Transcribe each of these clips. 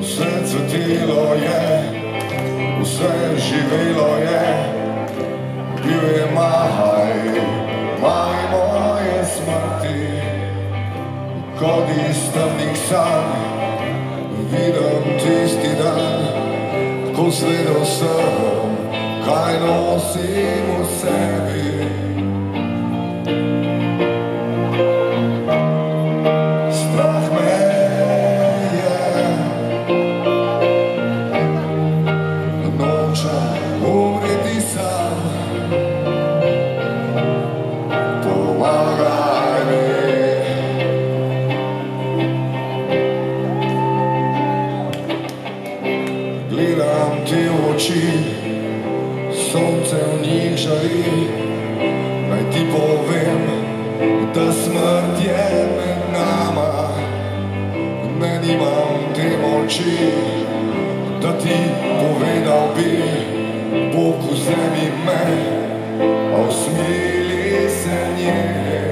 Vse cvetilo je, vse živelo je, bil je maj, maj moje smrti. Kot iz temnih sanj vidan tistidan Kusvedo sam kaj nosim u sebi me je Noća umriti sam Ti oči, sonce v njih žari. Naj ti povem, da smrt je med nama. Ne nimam te moči, da ti povedal bi, Bog vzemi me, a usmili se nje.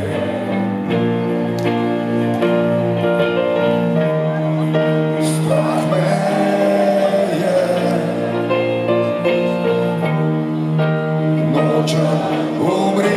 Georgia, Umri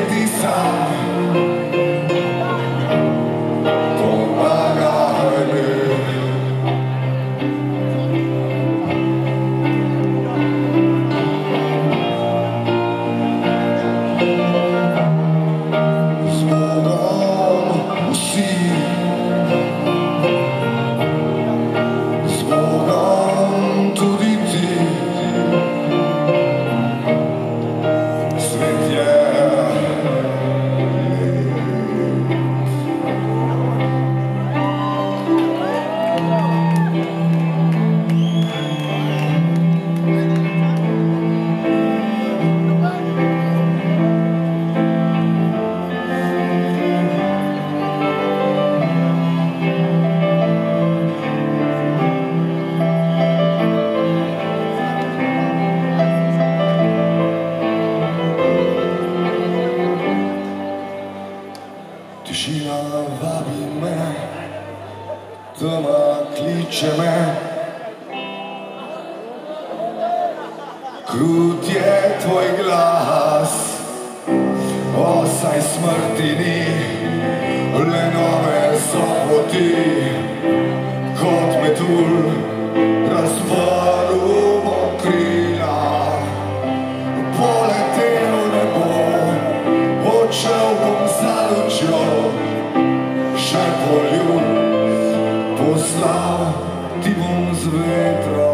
Tišina vabi me, tema kliče me. Krut je tvoj glas, osaj smrti ni, le nove so poti, kot metul slava ti bom zvetra.